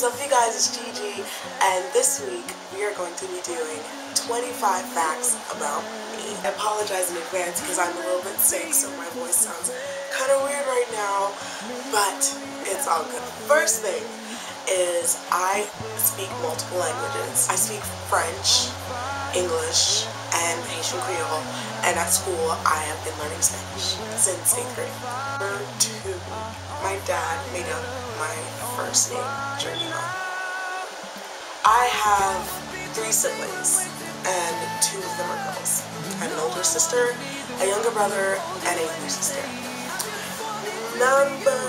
What's up you guys, it's Gigi, and this week we are going to be doing 25 facts about me. I apologize in advance because I'm a little bit sick, so my voice sounds kind of weird right now, but it's all good. First thing is I speak multiple languages. I speak French, English, and Haitian Creole, and at school I have been learning Spanish since 8th grade. Number two, my dad made up my first name, Journeyman. I have three siblings, and two of them are girls. I have an older sister, a younger brother, and a younger sister. Number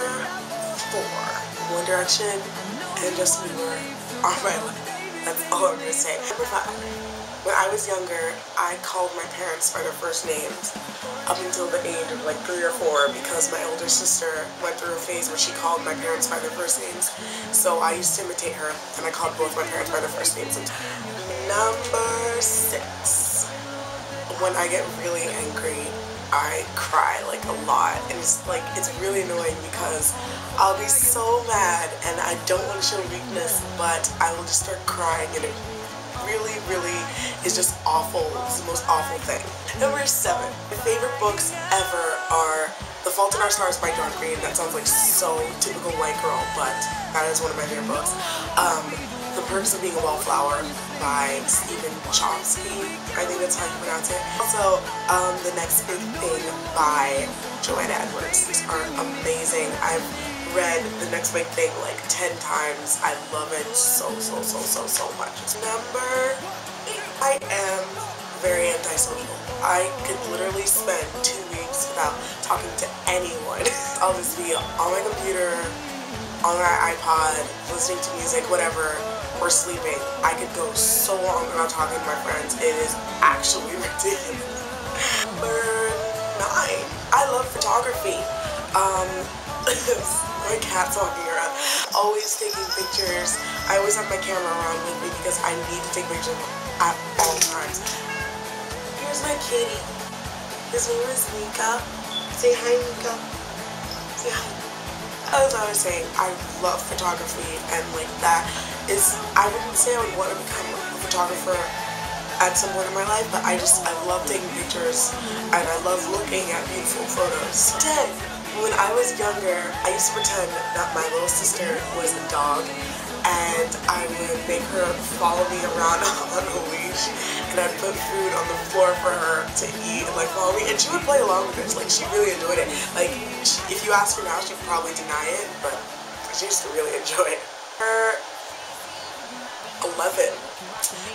four, One Direction and Justin Bieber are my life. That's all I'm gonna say. Number five. When I was younger, I called my parents by their first names up until the age of like three or four because my older sister went through a phase where she called my parents by their first names. So I used to imitate her and I called both my parents by their first names. Number six. When I get really angry, I cry like a lot and it's like it's really annoying because I'll be so mad and I don't want to show weakness but I will just start crying and it really, really is just awful. It's the most awful thing. Number seven, my favorite books ever are The Fault in Our Stars by John Green. That sounds like so typical white girl, but that is one of my favorite books. Um, the Perks of Being a Wallflower by Stephen Chomsky. I think that's how you pronounce it. Also, um, The Next Big Thing by Johanna Edwards. These are amazing. I've read The Next Big Thing like 10 times. I love it so, so, so, so, so much. Number eight. I am very antisocial. I could literally spend two weeks without talking to anyone. I'll just be on my computer, on my iPod, listening to music, whatever, or sleeping. I could go so long without talking to my friends. It is actually ridiculous. Number nine. I love photography. Um, my cat's walking around, always taking pictures. I always have my camera around with me because I need to take pictures at all times. Here's my kitty. His name is Mika. Say hi, Mika. Say hi. As I was saying, I love photography and like that is, I wouldn't say I would want to become a photographer at some point in my life, but I just, I love taking pictures and I love looking at beautiful photos. 10. When I was younger, I used to pretend that my little sister was a dog and I would make her follow me around on a leash and I'd put food on the floor for her to eat and like follow me and she would play along with it. Like she really enjoyed it. Like she, if you ask her now, she'd probably deny it, but she used to really enjoy it. Her 11.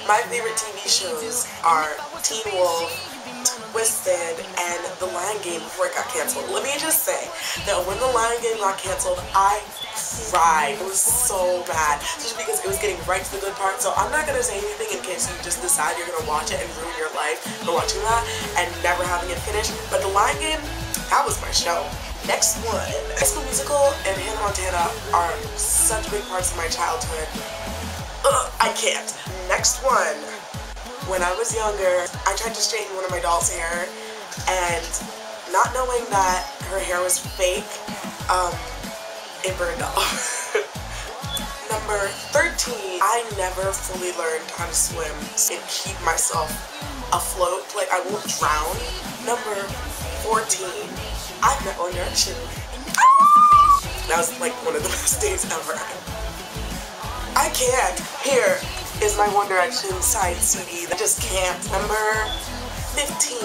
My favorite TV shows are Teen Wolf, Twisted, and The Lying Game before it got canceled. Let me just say that when The Lying Game got canceled, I cried. It was so bad. Just because it was getting right to the good part. So I'm not going to say anything in case you just decide you're going to watch it and ruin your life for watching that and never having it finished. But The Lying Game, that was my show. Next one. High School Musical and Hannah Montana are such big parts of my childhood. Ugh, I can't. Next one when I was younger, I tried to straighten one of my doll's hair, and not knowing that her hair was fake, um, it burned off. Number 13, I never fully learned how to swim and keep myself afloat, like I won't drown. Number 14, I've met One Direction. That was like one of the best days ever. I can't. Here, is my One Direction side CD that just can't. Number 15.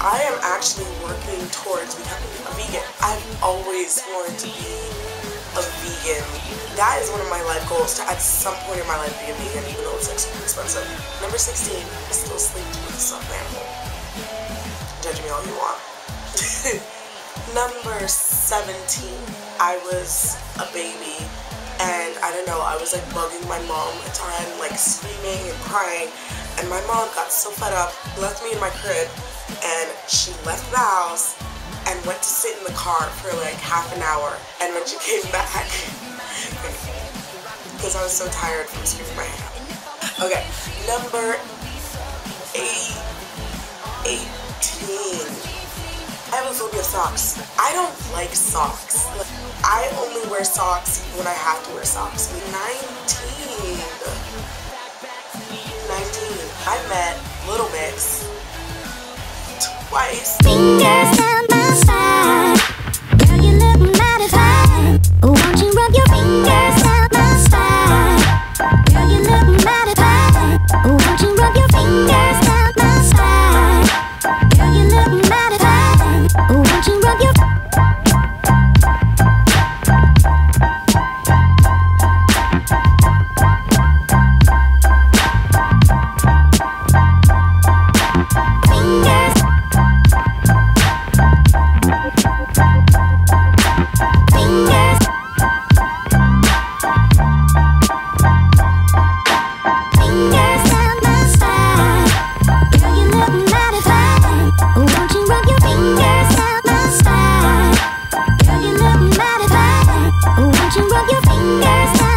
I am actually working towards becoming a vegan. I've always wanted to be a vegan. That is one of my life goals to at some point in my life be a vegan even though it's expensive. Number 16 is still sleep with a stuffed animal. Judge me all you want. Number 17. I was a baby I don't know, I was like bugging my mom a time, like screaming and crying. And my mom got so fed up, left me in my crib, and she left the house and went to sit in the car for like half an hour. And when she came back, because I was so tired from screaming my head out. Okay, number eight, 18. I have a phobia of socks. I don't like socks. Like, I only wear socks when I have to wear socks. 19. 19. I met Little Mix twice. Yes,